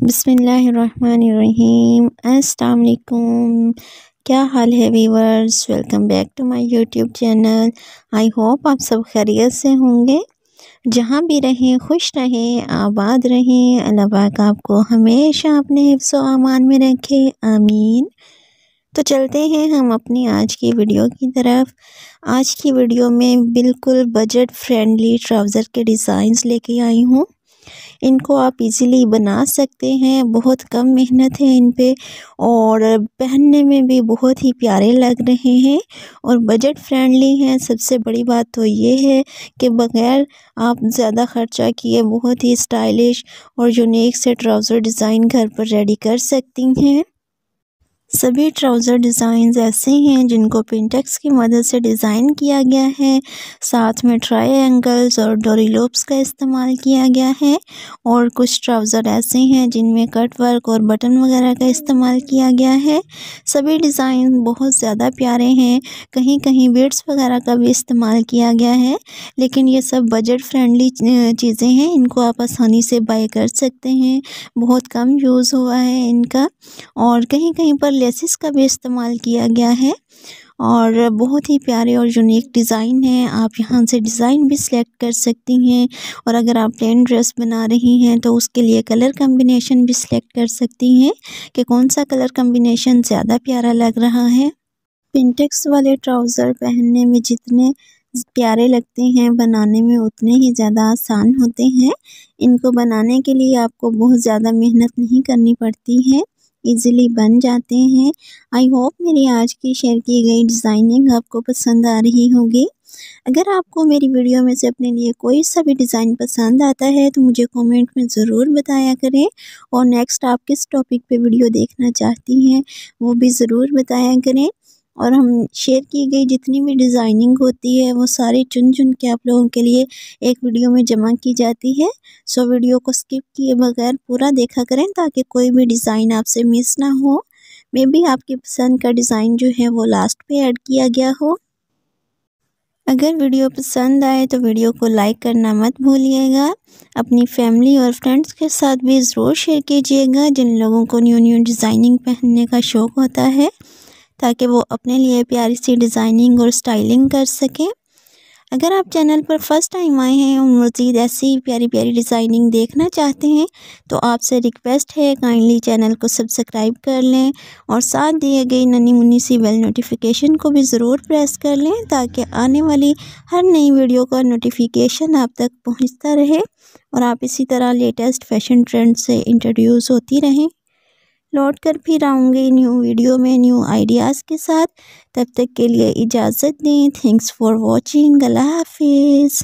बिसमीम अस्सलाम क्या हाल है viewers welcome back to my YouTube channel. I hope आप सब खैरियत से होंगे। जहाँ भी रहें, खुश रहें, आबाद रहें। अल्लाह पाक आपको हमेशा अपने हिफ्स अमान में रखे। आमीन। तो चलते हैं हम अपनी आज की वीडियो की तरफ़। आज की वीडियो में बिल्कुल बजट फ्रेंडली ट्राउज़र के डिज़ाइंस लेके आई हूँ। इनको आप इजीली बना सकते हैं। बहुत कम मेहनत है इन पर और पहनने में भी बहुत ही प्यारे लग रहे हैं और बजट फ्रेंडली हैं। सबसे बड़ी बात तो ये है कि बग़ैर आप ज़्यादा ख़र्चा किए बहुत ही स्टाइलिश और यूनिक से ट्राउज़र डिज़ाइन घर पर रेडी कर सकती हैं। सभी ट्राउज़र डिज़ाइन ऐसे हैं जिनको पिंटेक्स की मदद से डिज़ाइन किया गया है। साथ में ट्राई एंगल्स और डोरीलोप्स का इस्तेमाल किया गया है और कुछ ट्राउज़र ऐसे हैं जिनमें कट वर्क और बटन वगैरह का इस्तेमाल किया गया है। सभी डिज़ाइन बहुत ज़्यादा प्यारे हैं। कहीं कहीं बीड्स वगैरह का भी इस्तेमाल किया गया है। लेकिन ये सब बजट फ्रेंडली चीज़ें हैं। इनको आप आसानी से बाई कर सकते हैं। बहुत कम यूज़ हुआ है इनका। और कहीं कहीं पर लेसिस का भी इस्तेमाल किया गया है और बहुत ही प्यारे और यूनिक डिज़ाइन है। आप यहाँ से डिज़ाइन भी सिलेक्ट कर सकती हैं और अगर आप प्लेन ड्रेस बना रही हैं तो उसके लिए कलर कम्बिनेशन भी सिलेक्ट कर सकती हैं कि कौन सा कलर कम्बिनेशन ज़्यादा प्यारा लग रहा है। पिंटेक्स वाले ट्राउज़र पहनने में जितने प्यारे लगते हैं, बनाने में उतने ही ज़्यादा आसान होते हैं। इनको बनाने के लिए आपको बहुत ज़्यादा मेहनत नहीं करनी पड़ती है। इजीली बन जाते हैं। आई होप मेरी आज की शेयर की गई डिज़ाइनिंग आपको पसंद आ रही होगी। अगर आपको मेरी वीडियो में से अपने लिए कोई सा भी डिज़ाइन पसंद आता है तो मुझे कमेंट में ज़रूर बताया करें। और नेक्स्ट आप किस टॉपिक पे वीडियो देखना चाहती हैं, वो भी ज़रूर बताया करें। और हम शेयर की गई जितनी भी डिज़ाइनिंग होती है, वो सारी चुन चुन के आप लोगों के लिए एक वीडियो में जमा की जाती है। सो वीडियो को स्किप किए बगैर पूरा देखा करें ताकि कोई भी डिज़ाइन आपसे मिस ना हो। मे बी आपकी पसंद का डिज़ाइन जो है वो लास्ट पे ऐड किया गया हो। अगर वीडियो पसंद आए तो वीडियो को लाइक करना मत भूलिएगा। अपनी फैमिली और फ्रेंड्स के साथ भी ज़रूर शेयर कीजिएगा, जिन लोगों को न्यू न्यू डिज़ाइनिंग पहनने का शौक़ होता है। ताकि वो अपने लिए प्यारी सी डिज़ाइनिंग और स्टाइलिंग कर सकें। अगर आप चैनल पर फ़र्स्ट टाइम आए हैं और मज़ीद ऐसी प्यारी प्यारी डिज़ाइनिंग देखना चाहते हैं तो आपसे रिक्वेस्ट है काइंडली चैनल को सब्सक्राइब कर लें और साथ दिए गई ननी मुन्नी सी बेल नोटिफिकेशन को भी ज़रूर प्रेस कर लें ताकि आने वाली हर नई वीडियो का नोटिफिकेशन आप तक पहुँचता रहे और आप इसी तरह लेटेस्ट फ़ैशन ट्रेंड से इंट्रोड्यूस होती रहें। लौट कर फिर आऊँगी न्यू वीडियो में, न्यू आइडियाज़ के साथ। तब तक के लिए इजाज़त दें। Thanks for watching. अल्लाह हाफिज़।